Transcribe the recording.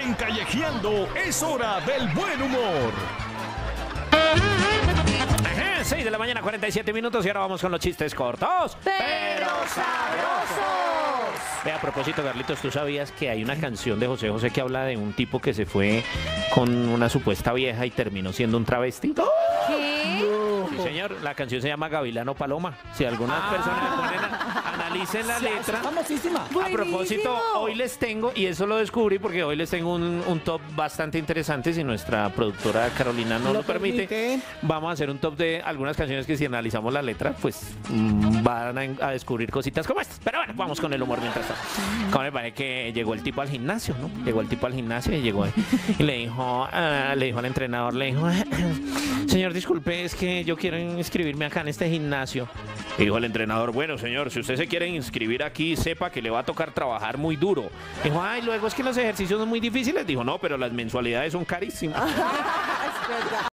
En Callejeando es hora del buen humor. Ajá, 6 de la mañana, 47 minutos y ahora vamos con los chistes cortos. Pero sabrosos. Ve, a propósito, Carlitos, ¿tú sabías que hay una canción de José José que habla de un tipo que se fue con una supuesta vieja y terminó siendo un travesti? ¿Qué? Sí, señor, la canción se llama Gavilano Paloma. Si algunas personas le ponen a- analicen la letra. famosísima. A propósito, hoy les tengo, y eso lo descubrí porque hoy les tengo un, un top bastante interesante, si nuestra productora Carolina no lo, Lo permite, permite. Vamos a hacer un top de algunas canciones que si analizamos la letra, pues mm, van a, a descubrir cositas como estas. Pero bueno, vamos con el humor mientras tanto. Como me parece que llegó el tipo al gimnasio, ¿no? Llegó el tipo al gimnasio y llegó y le dijo, ah, le dijo al entrenador, le dijo, señor, disculpe, es que yo quiero inscribirme acá en este gimnasio. Y dijo el entrenador, bueno, señor, si usted se quiere inscribir aquí, sepa que le va a tocar trabajar muy duro. Dijo, ay, luego es que los ejercicios son muy difíciles. Dijo, no, pero las mensualidades son carísimas.